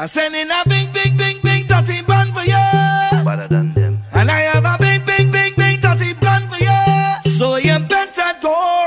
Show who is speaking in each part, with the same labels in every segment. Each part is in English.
Speaker 1: I send in a big, big, big, big dirty bun for you.
Speaker 2: Better than them.
Speaker 1: And I have a big, big, big, big dirty plan for you. So you better door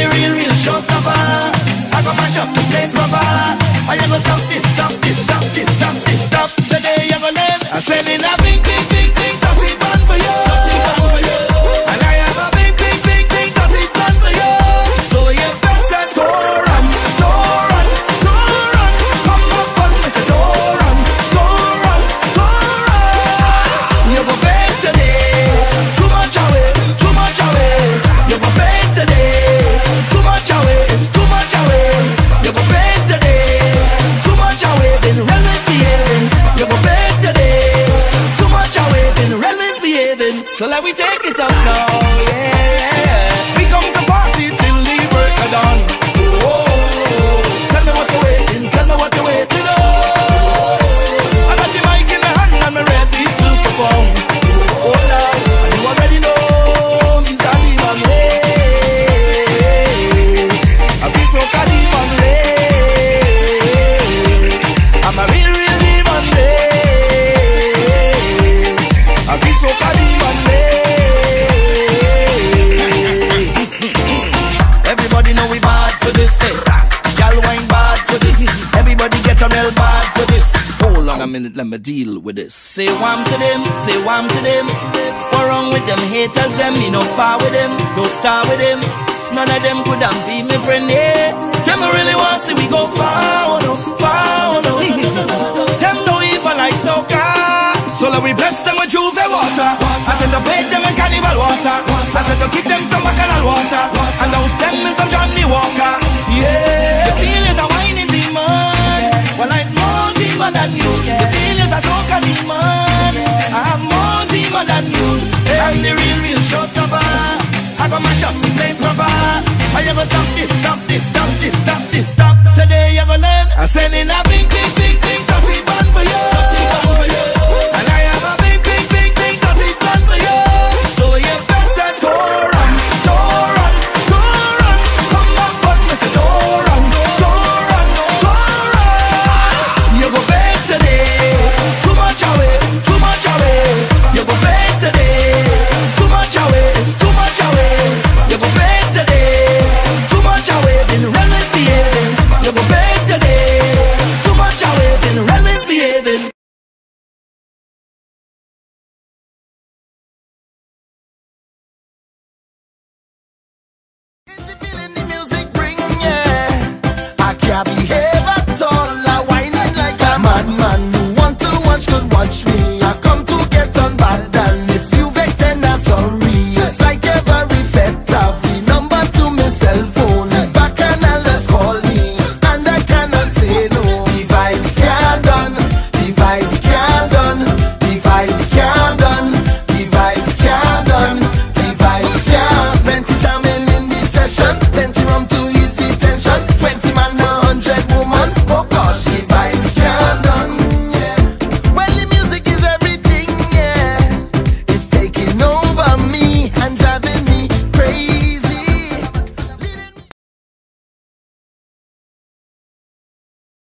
Speaker 1: the real, real showstopper. I go mash up the place, brother. I go stop this, stop this, stop this, stop this, stop. Today you go learn. I said in a big So let we take it up now, yeah. Minute, let me deal with this. Say wham to them, say wham to them. What wrong with them haters? Them me no far with them, don't start with them. None of them could have be my friend. Yeah. Me really want see we go far, oh no, far, oh no. Them no even like soca. So let we bless them with J'ouvert water. I said to bathe them in carnival water. I said to kick them some bacchanal water. And douse them in some Johnnie Walker. Yeah. The feel is a whining demon. Well, I'm more demon than you. I'm the real, real showstopper. I go mash up the place, brother. I go stop this, stop this, stop this, stop this, stop. Today you go learn. I send in a